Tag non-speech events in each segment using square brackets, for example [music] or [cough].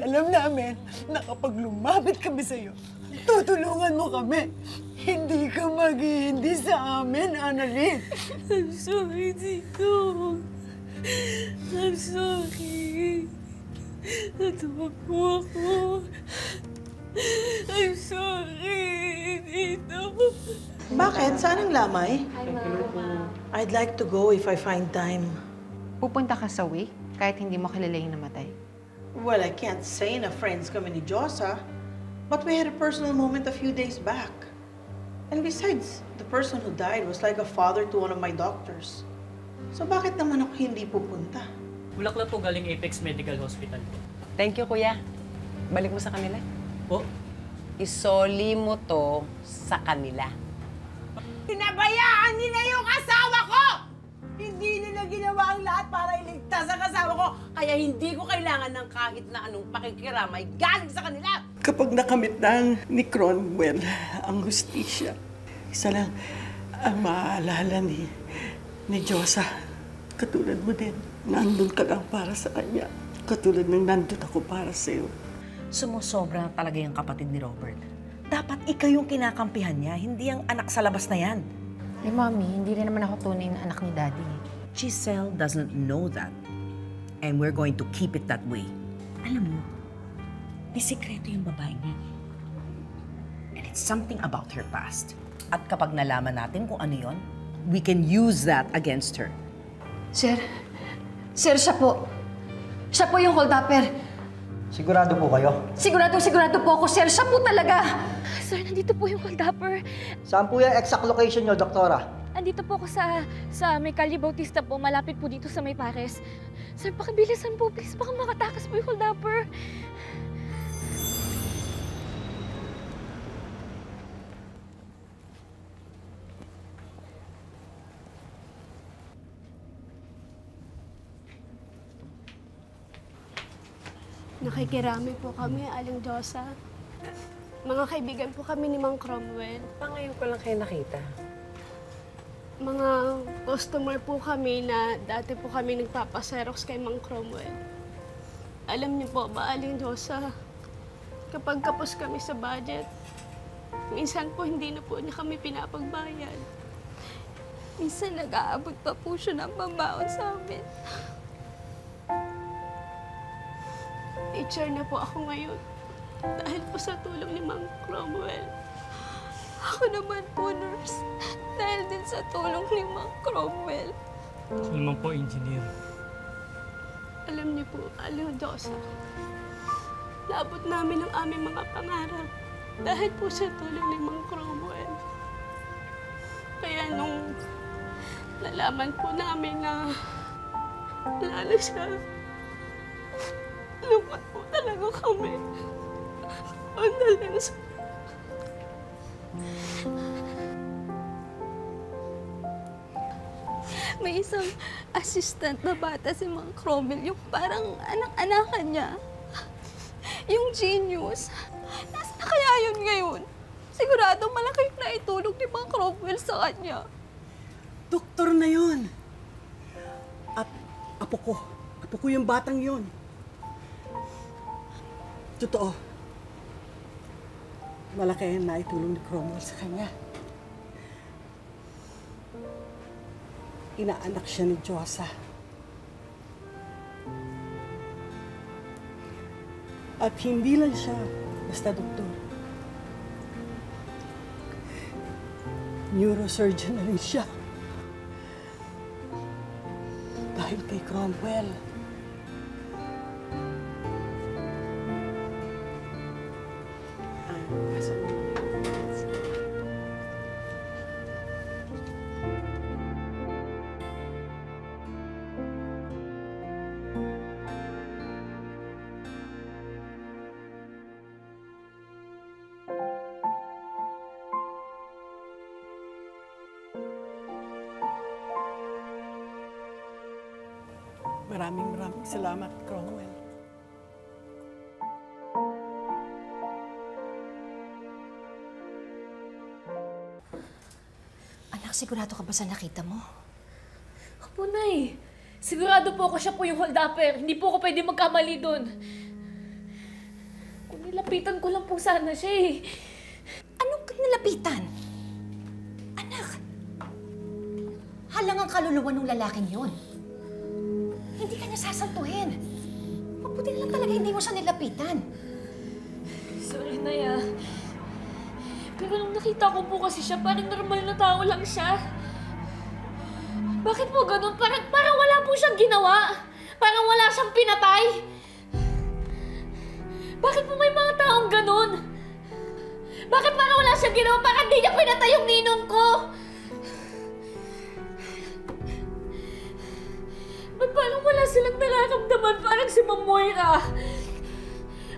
Dahil alam namin na kapag lumapit kami sa'yo, tutulungan mo kami. Hindi ka maghihindi sa amin, Annalyn. I'm sorry, Tito. I'm sorry. Natuwa po ako. I'm sorry, Tito. Bakit? Saan ang lamay? I'd like to go if I find time. Pupunta ka sa way kahit hindi mo kilala yung namatay. Well, I can't say na friends kami ni Josa, but we had a personal moment a few days back. And besides, the person who died was like a father to one of my doctors. So bakit naman ako hindi pupunta? Bulaklak po galing Apex Medical Hospital po. Thank you, kuya. Balik mo sa kanila. Po? Isoli mo to sa kanila. Pinabayaan nila yung asawa ko! Hindi nila ginawa ang lahat para iligtas ang asawa ko. Kaya hindi ko kailangan ng kahit na anong pakikiramay galing sa kanila. Kapag nakamit na ni Cromwell ang hustisya, isa lang ang maaalala ni, ni Diyosa. Katulad mo din, nandun ka lang para sa kanya. Katulad ng nandun ako para sa'yo. Sumusobra na talaga yung kapatid ni Robert. Dapat ikaw yung kinakampihan niya, hindi ang anak sa labas na yan. Eh, Mommy, hindi rin naman ako tunay na anak ni Daddy. Giselle doesn't know that. And we're going to keep it that way. Alam mo, may sikreto yung babae niya. And it's something about her past. At kapag nalaman natin kung ano yon, we can use that against her. Sir, sir, siya po. Siya po yung hold-upper. Sigurado po kayo? Siguradong sigurado po ako, sir. Siya po talaga. Sir, nandito po yung hold-upper. Saan po yung exact location nyo, Doktora? Andito po ako sa, sa may Calle Bautista po, malapit po dito sa may Pares. Sir, pakibilisan po, please. Baka makatakas po yung hold-upper. Nakikirami po kami, Aling Josa. Mga kaibigan po kami ni Mang Cromwell. Pa ngayon ko lang kayo nakita. Mga customer po kami na dati po kami nagpapaserox kay Mang Cromwell. Alam niyo po ba, Aling Josa, kapag kapos kami sa budget, minsan po hindi na po niya kami pinapagbayad. Minsan nag-aabot pa po siya ng pambaon sa amin. HR na po ako ngayon. Dahil po sa tulong ni Mang Cromwell. Ako naman po, nurse. Dahil din sa tulong ni Mang Cromwell. Ako naman po, engineer. Alam niyo po, Aling Diyosa, naabot namin ang aming mga pangarap dahil po sa tulong ni Mang Cromwell. Kaya nung nalaman po namin na na siya, lungkot po talaga kami. Sa... May isang assistant na bata si Mang Cromwell, yung parang anak-anakan niya. Yung genius. Nasaan na kaya yun ngayon? Sigurado malaking naitulog ni Mang Cromwell sa kanya. Doktor na yun. At apo ko. Apo ko yung batang yun. Totoo. Malaki ang naitulong ni Cromwell sa kanya. Inaanak siya ni Josa. At hindi lang siya basta doktor. Neurosurgeon na rin siya. Dahil kay Cromwell. Anak, sigurado ka ba sa nakita mo? Opo, Nay. Sigurado po ako siya po yung holdupper. Hindi po ako pwede magkamali doon. Kung nilapitan ko lang po sana siya eh. Anong nilapitan? Anak, halang ang kaluluwa ng lalaking yon. Hindi ka niya sasantuhin. Mabuti na lang talaga hindi mo siya nilapitan. Sorry na ya. Pero nung nakita ko po kasi siya, parang normal na tao lang siya. Bakit po ganun? Parang, parang wala po siyang ginawa. Parang wala siyang pinatay. Bakit po may mga taong ganun? Bakit parang wala siyang ginawa? Parang di niya pinatay yung ninong ko. Ba't parang wala silang nararamdaman? Parang si Ma'am Moira.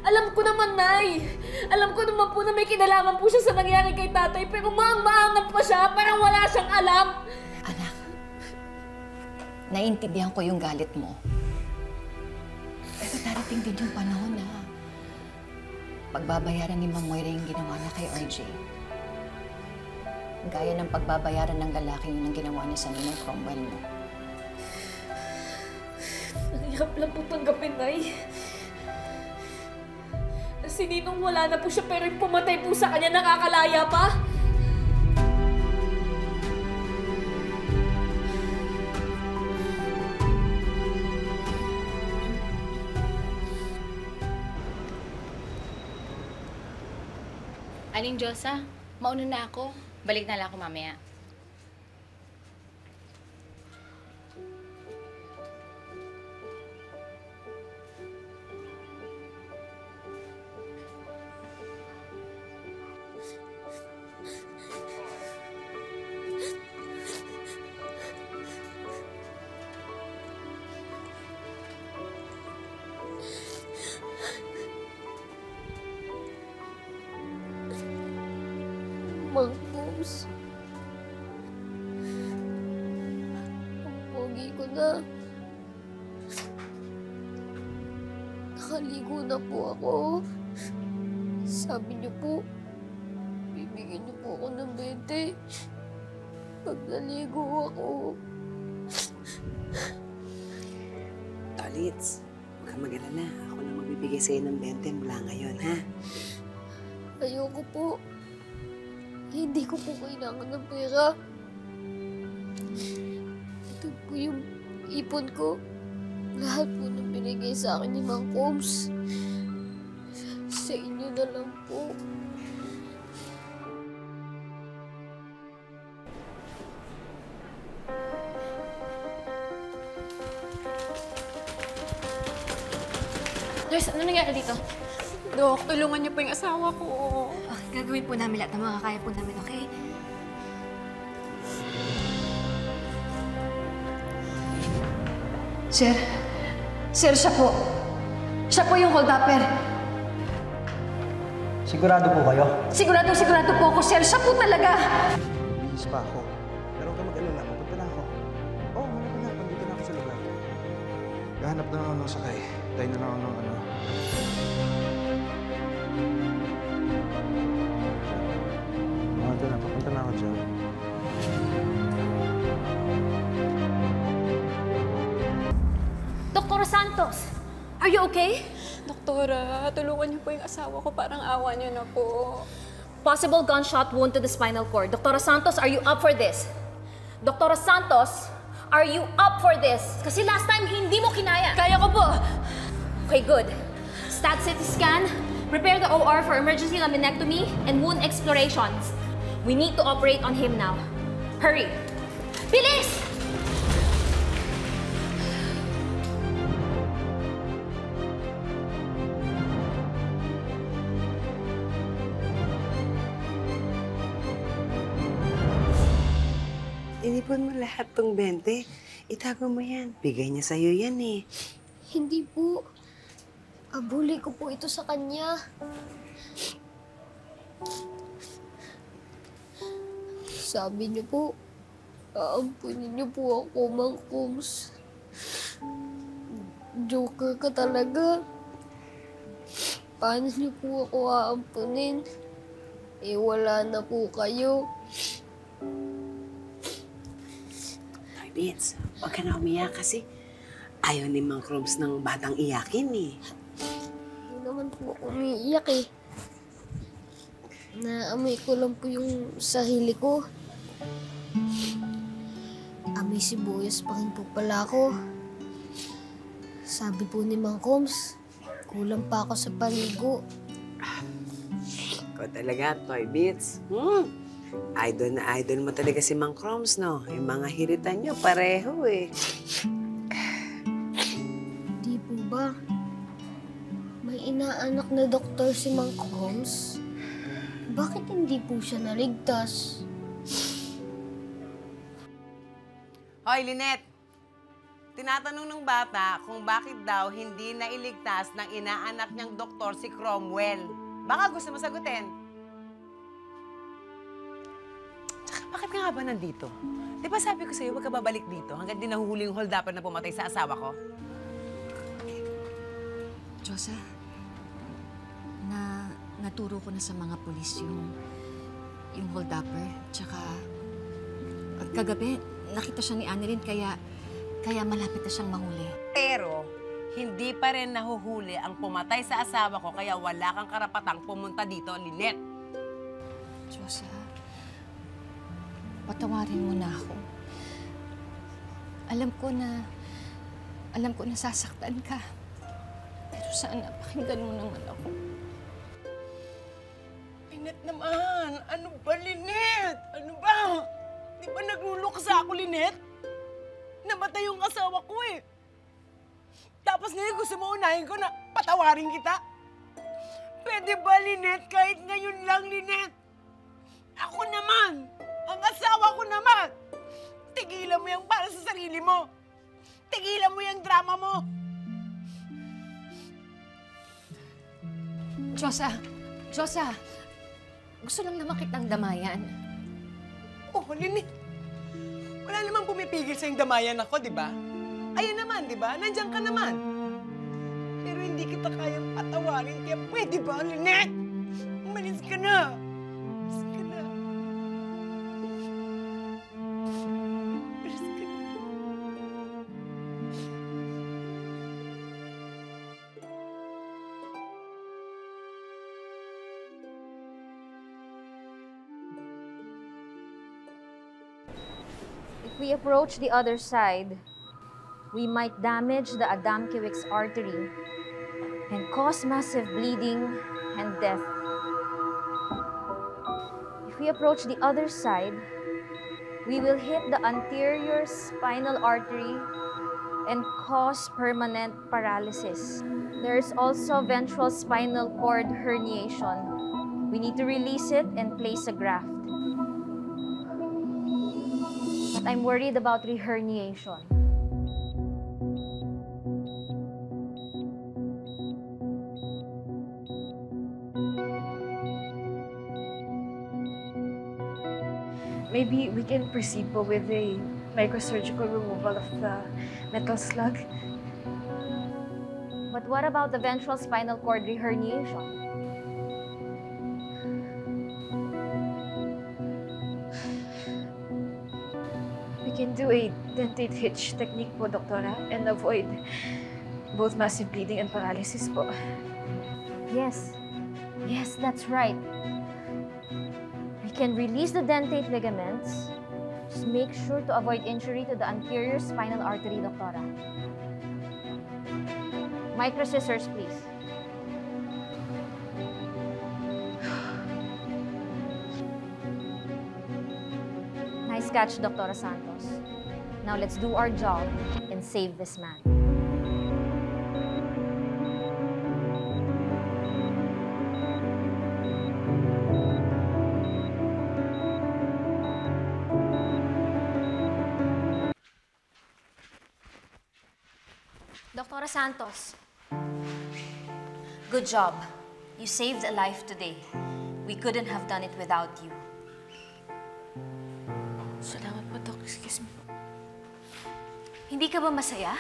Alam ko naman, Nay. Alam ko naman po na may kinalaman po siya sa nangyari kay tatay, pero maang-maangan pa siya. Parang wala siyang alam. Naiintindihan ko yung galit mo. Pero darating din yung panahon na pagbabayaran ni Ma'am Moira yung ginawa niya kay RJ. Gaya ng pagbabayaran ng lalaki yun ang ginawa niya sa Ninong Cromwell mo. Ang hirap lang po tanggapin, Nay. Si Ninong wala na po siya, pero yung pumatay po sa kanya nakakalaya pa. Aling Diyosa, mauna na ako. Balik na lang ako mamaya. Mang Boobs. Ang pogi ko na. Nakaligo na po ako. Sabi niyo po, bibigyan niyo po ako ng 20. Pag naligo ako. Tolits, huwag kang mag-alala. Ako na magbibigay sa'yo ng 20 mula ngayon, ha? Ayoko po. Hindi ko po kailangan ng pera. Ito po yung ipon ko. Lahat po ng binigay sa akin ni Mang Combs. Sa inyo na lang po. Nurse, ano nangyari dito? Dok, tulungan niyo po yung asawa ko. Gagawin po namin lahat ng mga kaya po namin, okay? Sir, sir, siya po. Siya po yung hold-upper. Sigurado po kayo? Siguradong sigurado po ako, sir. Siya po talaga. Bihis pa ako. Pero ka mag-alala, pupunta na ako. Oo, oh, hanap na. Nandito na ako sa lugar. Gahanap na lang ako ng sakay. Tayo na lang ako ng ano. Santos, are you okay? Doktora, tulungan niyo po yung asawa ko. Parang awa niyo na po. Possible gunshot wound to the spinal cord. Doktora Santos, are you up for this? Doktora Santos, are you up for this? Kasi last time, hindi mo kinaya. Kaya ko po. Okay, good. Stat CT scan. Prepare the OR for emergency laminectomy and wound explorations. We need to operate on him now. Hurry. Bilis! Inipon mo lahat tong 20. Itago mo yan. Bigay niya sa'yo yan eh. Hindi po. Abuli ko po ito sa kanya. Sabi niyo po, aampunin niyo po ako, Mang Combs. Joker ka talaga. Paano niyo po ako aampunin? Eh, wala na po kayo. Tolits, huwag ka na umiyak kasi Ayaw ni Mang Crumbs ng batang iyakin eh. Hindi naman po umiiyak eh. Naamoy ko lang po yung sarili ko. Amoy sibuyas pa rin po pala ako. Sabi po ni Mang Combs, kulang pa ako sa paligo. Ikaw talaga, Toy Bits. Hmm. Idol na idol mo talaga si Mang Crumbs, no? Yung mga hiritan nyo, pareho eh. Di po ba? May inaanak na doktor si Mang Combs? Bakit hindi po siya naligtas? Hoy, Lynette! Tinatanong ng bata kung bakit daw hindi nailigtas ng inaanak niyang doktor si Cromwell. Baka gusto mo sagutin. Bakit ka nga ba nandito? Di ba sabi ko sa'yo, huwag ka babalik dito hanggang di nahuhuli yung hold-upper na pumatay sa asawa ko? Josa, na naturo ko na sa mga pulis yung yung hold-upper. Tsaka at kagabi, nakita siya ni Annalyn kaya kaya malapit na siyang mahuli. Pero, hindi pa rin nahuhuli ang pumatay sa asawa ko kaya wala kang karapatang pumunta dito, Lynette. Josa, patawarin mo na ako. Alam ko na, alam ko na sasaktan ka. Pero sana pakinggan mo naman ako. Lynette naman! Ano ba, Lynette? Ano ba? Di ba nagluluksa ako, Lynette? Namatay yung asawa ko eh. Tapos ngayon gusto mo unahin ko na patawarin kita? Pwede ba, Lynette? Kahit ngayon lang, Lynette? Ako naman! Ang asawa ko naman! Tigilan mo yung para sa sarili mo! Tigilan mo yung drama mo! Josa, Josa, gusto lang naman kitang damayan. Oh, Lynette. Wala namang pumipigil sa yung damayan ako, di ba? Ayun naman, di ba? Nandiyan ka naman. Pero hindi kita kayang patawarin, kaya pwede ba, Lynette? Umalis ka na. Approach the other side, we might damage the Adamkiewicz artery and cause massive bleeding and death. If we approach the other side, we will hit the anterior spinal artery and cause permanent paralysis. There is also ventral spinal cord herniation. We need to release it and place a graft. I'm worried about reherniation. Maybe we can proceed with a microsurgical removal of the metal slug. But what about the ventral spinal cord reherniation? Can do a dentate hitch technique po, Doktora, and avoid both massive bleeding and paralysis po. Yes. Yes, that's right. We can release the dentate ligaments. Just make sure to avoid injury to the anterior spinal artery, Doctora. Micro scissors, please. Catch, Doctora Santos. Now let's do our job and save this man. Dr. Santos. Good job. You saved a life today. We couldn't have done it without you. Hindi ka ba masaya?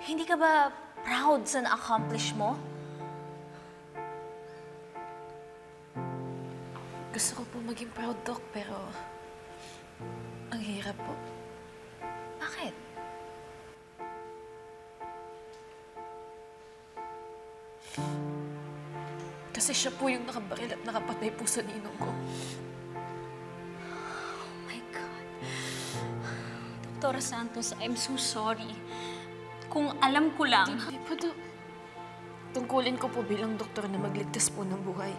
Hindi ka ba proud sa na-accomplish mo? Gusto ko po maging proud, Doc, pero... ang hirap po. Bakit? Kasi siya po yung nakabaril at nakapatay po sa ninong ko. Doktora Santos, I'm so sorry. Kung alam ko lang... Hindi po. Tungkulin ko po bilang doktor na magligtas po ng buhay.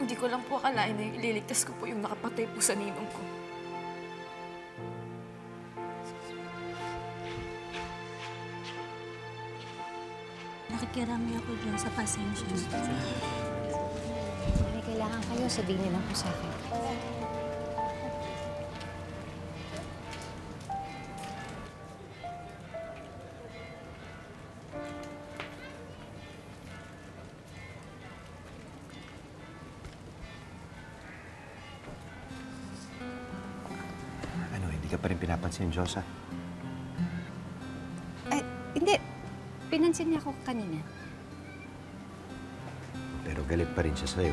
Hindi ko lang po akalain na ililigtas ko po yung nakapatay po sa ninong ko. Nakikirami ako dyan sa pasensya. Kung may kailangan kayo, sabihin niyo lang po sa akin. Ka pa rin pinapansin, Diyosa? Ay, hindi. Pinansin niya ako kanina. Pero galit pa rin siya sa'yo.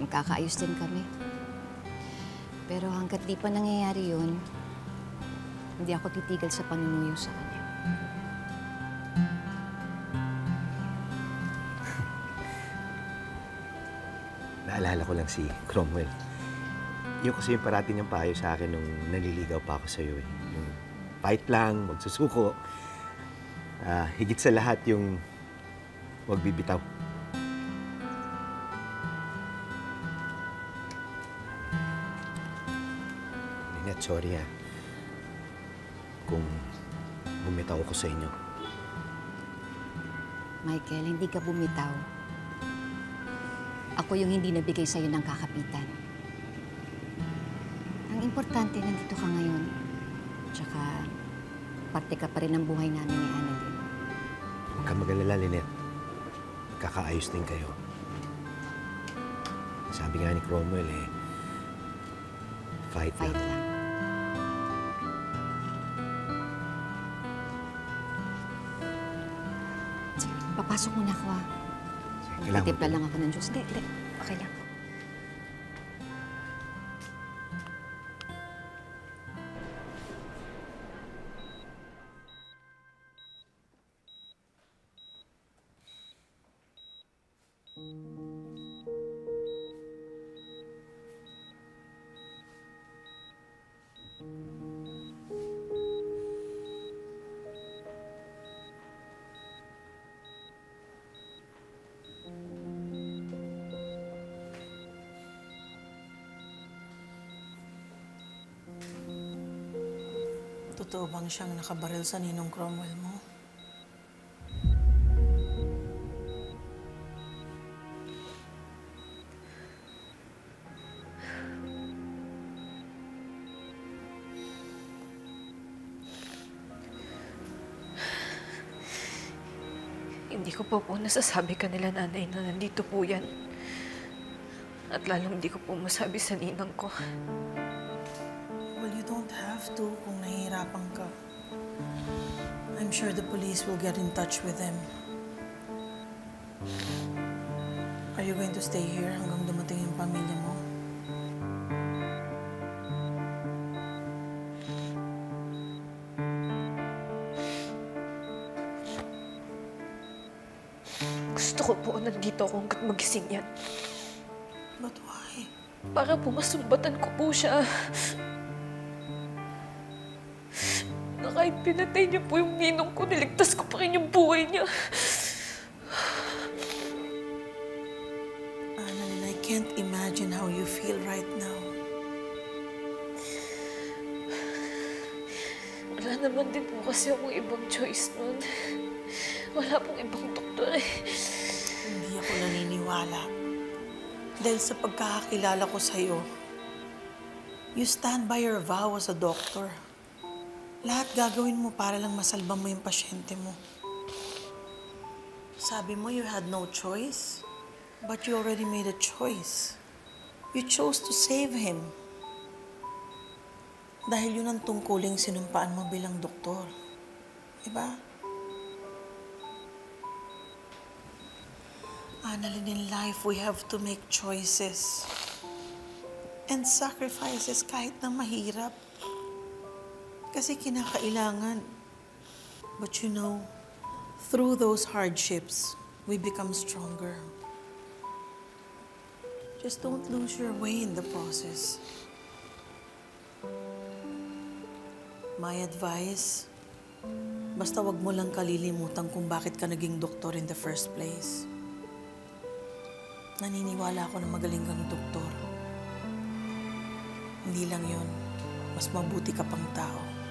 Magkakaayos din kami. Pero hanggat di pa nangyayari yun, hindi ako titigil sa panunuyo sa kanya. [laughs] Naalala ko lang si Cromwell. Yun kasi yung parati niyang payo sa akin nung naliligaw pa ako sa'yo. Eh. Yung fight lang, magsusuko. Ah, higit sa lahat yung huwag bibitaw. Ninette, sorry ah. Kung bumitaw ako sa inyo. Michael, hindi ka bumitaw. Ako yung hindi nabigay sa'yo ng kakapitan. Importante, nandito ka ngayon. Tsaka, parte ka pa rin ng buhay namin ni Annalyn. Huwag kang mag-alala, Lynette. Magkakaayos din kayo. Sabi nga ni Cromwell eh, fight, Fight lang. lang. Papasok muna ako ah. kailangan mo Titimpla lang ako ng Diyos. Hindi, hindi. Okay lang. Totoo bang siyang nakabaril sa ninong Cromwell mo? Hindi ko po po nasasabi kanila nanay na nandito po yan. At lalong hindi ko po masabi sa ninang ko. Well, you don't have to kung nahihirapan ka. I'm sure the police will get in touch with them. Are you going to stay here hanggang dumating yung pamilya mo? Gusto ko po nandito ako hanggat magising yan. But why? Para po masumbatan ko po siya. Pinatay niya po yung ninong ko, niligtas ko pa rin yung buhay niya. Annalyn, I can't imagine how you feel right now. Wala naman din po kasi akong ibang choice nun. Wala pong ibang doktor eh. Hindi ako naniniwala. Dahil sa pagkakakilala ko sa'yo, you stand by your vow as a doctor. Lahat gagawin mo para lang masalba mo yung pasyente mo. Sabi mo you had no choice, but you already made a choice. You chose to save him. Dahil yun ang tungkuling sinumpaan mo bilang doktor. Diba? Annalyn, in life, we have to make choices. And sacrifices kahit na mahirap. Kasi kinakailangan But you know, through those hardships, we become stronger. Just don't lose your way in the process. My advice, basta wag mo lang kalilimutan kung bakit ka naging doktor in the first place. Naniniwala ako na magaling kang doktor. Hindi lang yun, mas mabuti ka pang tao.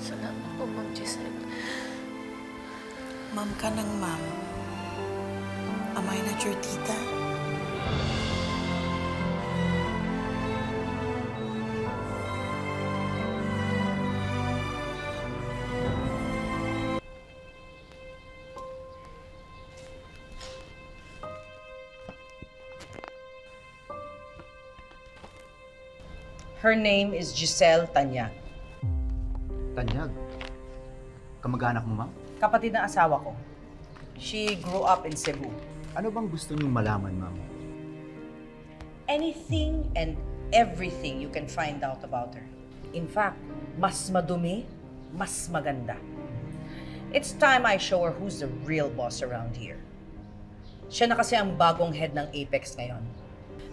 Salamat po, Ma'am Giselle. Ma'am ka ng ma'am. Am I not your tita? Her name is Giselle Tanyag. Tanyag. Kamag-anak mo, ma'am? Kapatid ng asawa ko. She grew up in Cebu. Ano bang gusto niyong malaman, ma'am? Anything and everything you can find out about her. In fact, mas madumi, mas maganda. It's time I show her who's the real boss around here. Siya na kasi ang bagong head ng Apex ngayon.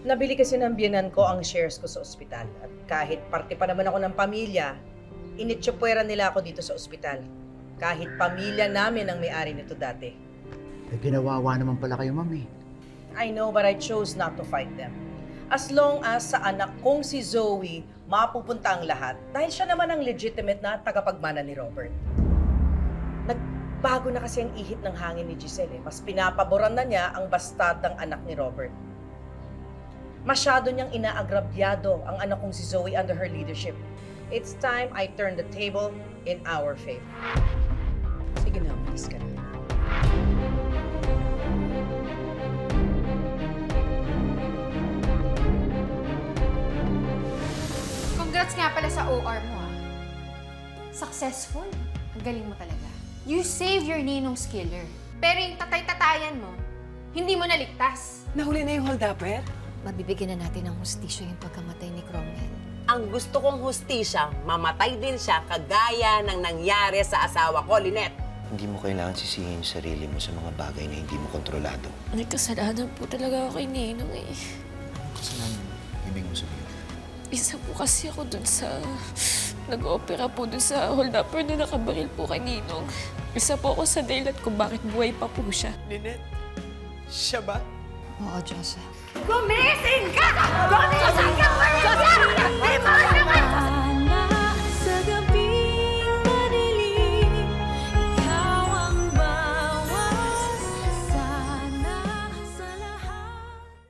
Nabili kasi ng biyanan ko ang shares ko sa ospital. At kahit parte pa naman ako ng pamilya, initsyopuera nila ako dito sa ospital. Kahit pamilya namin ang may-ari nito dati. Eh, ginawawa naman pala kayo, ma'am eh. I know but I chose not to fight them. As long as sa anak kong si Zoe, mapupunta ang lahat dahil siya naman ang legitimate na tagapagmana ni Robert. Nagbago na kasi ang ihit ng hangin ni Giselle. eh. Mas pinapaboran na niya ang bastardang anak ni Robert. Masyado niyang inaagrabyado ang anak kong si Zoe under her leadership. It's time I turn the table in our favor. Sige na, umalis ka na. Congrats nga pala sa OR mo ah. Successful. Ang galing mo talaga. You saved your ninong's killer. Pero yung tatay-tatayan mo, hindi mo naligtas. Nahuli na yung holdupper? Mabibigyan na natin ng hustisya yung pagkamatay ni Cromwell. Ang gusto kong hustisya, mamatay din siya kagaya ng nangyari sa asawa ko, Lynette. Hindi mo kailangan sisihin yung sarili mo sa mga bagay na hindi mo kontrolado. May kasalanan po talaga ako kay Ninong eh. Kasalanan mo. Ibig mo sabihin. Isa po kasi ako dun sa... Nag-opera po dun sa hold-upper na nakabaril po kay Ninong. Isa po ako sa dahilan kung bakit buhay pa po siya. Lynette, siya ba? 我就是，我咩色唔？我着成间屋都着。你唔好。